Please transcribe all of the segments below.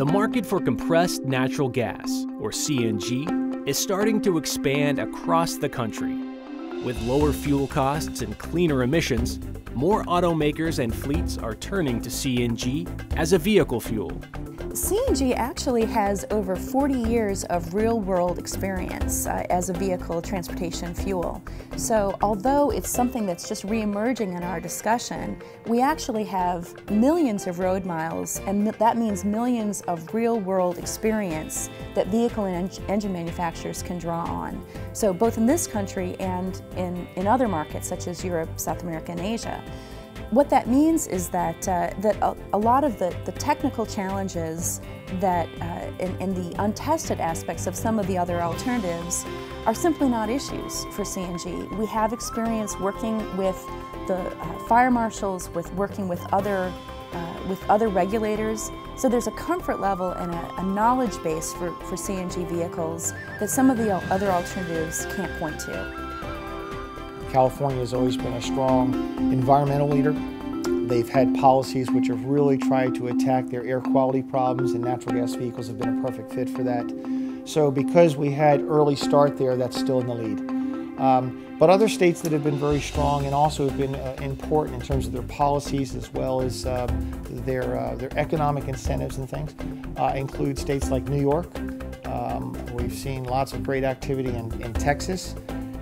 The market for compressed natural gas, or CNG, is starting to expand across the country. With lower fuel costs and cleaner emissions, more automakers and fleets are turning to CNG as a vehicle fuel. CNG actually has over 40 years of real-world experience uh, as a vehicle transportation fuel. So although it's something that's just re-emerging in our discussion, we actually have millions of road miles and that means millions of real-world experience that vehicle and en engine manufacturers can draw on. So both in this country and in, in other markets such as Europe, South America, and Asia. What that means is that, uh, that a, a, lot of the, the technical challenges that, uh, the untested aspects of some of the other alternatives are simply not issues for CNG. We have experience working with the uh, fire marshals, with working with other, uh, with other regulators. So there's a comfort level and a, a knowledge base for, for CNG vehicles that some of the other alternatives can't point to. California has always been a strong environmental leader. They've had policies which have really tried to attack their air quality problems, and natural gas vehicles have been a perfect fit for that. So, because we had early start there, that's still in the lead. Um, but other states that have been very strong and also have been uh, important in terms of their policies as well as uh, their, uh, their economic incentives and things uh, include states like New York. Um, we've seen lots of great activity in, in Texas.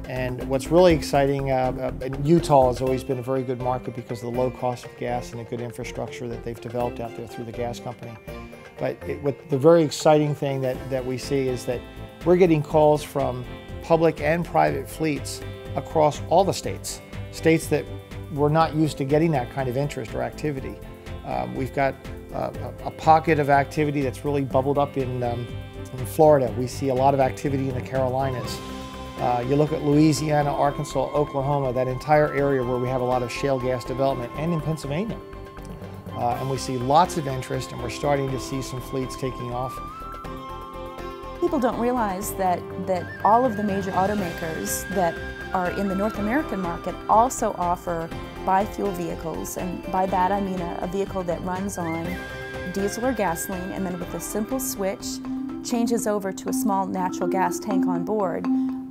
And what's really exciting, uh, uh, Utah has always been a very good market because of the low cost of gas and the good infrastructure that they've developed out there through the gas company. But it, what the very exciting thing that, that we see is that we're getting calls from public and private fleets across all the states, states that were not used to getting that kind of interest or activity. Um, we've got uh, a pocket of activity that's really bubbled up in, um, in Florida. We see a lot of activity in the Carolinas. Uh, you look at Louisiana, Arkansas, Oklahoma, that entire area where we have a lot of shale gas development, and in Pennsylvania. Uh, and we see lots of interest, and we're starting to see some fleets taking off. People don't realize that, that all of the major automakers that are in the North American market also offer bi-fuel vehicles, and by that I mean a, a vehicle that runs on diesel or gasoline, and then with a simple switch changes over to a small natural gas tank on board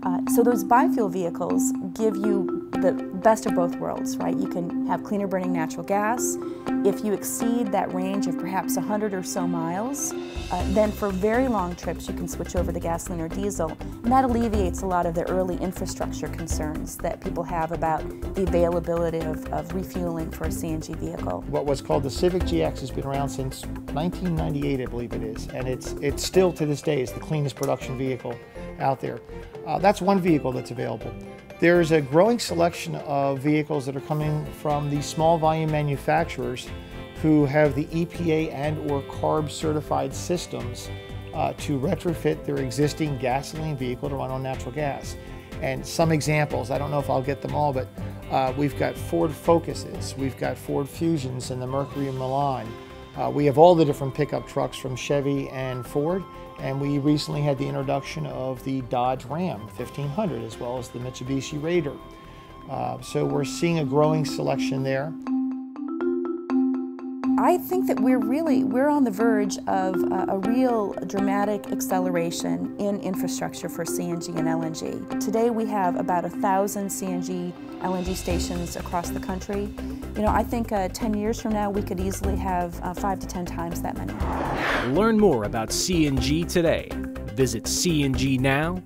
uh, so those bi-fuel vehicles give you the best of both worlds, right? You can have cleaner burning natural gas. If you exceed that range of perhaps 100 or so miles, uh, then for very long trips you can switch over to gasoline or diesel. And that alleviates a lot of the early infrastructure concerns that people have about the availability of, of refueling for a CNG vehicle. What was called the Civic GX has been around since 1998, I believe it is, and it's, it's still to this day is the cleanest production vehicle out there. Uh, that's one vehicle that's available. There's a growing selection of vehicles that are coming from these small volume manufacturers who have the EPA and or CARB certified systems uh, to retrofit their existing gasoline vehicle to run on natural gas. And some examples, I don't know if I'll get them all, but uh, we've got Ford Focuses, we've got Ford Fusions and the Mercury Milan, uh, we have all the different pickup trucks from Chevy and Ford, and we recently had the introduction of the Dodge Ram 1500 as well as the Mitsubishi Raider. Uh, so we're seeing a growing selection there. I think that we're really, we're on the verge of a, a, real dramatic acceleration in infrastructure for CNG and LNG. Today we have about a thousand CNG LNG stations across the country. You know, I think uh, 10 years from now we could easily have uh, five to 10 times that many. Learn more about CNG today. Visit cngnow.com.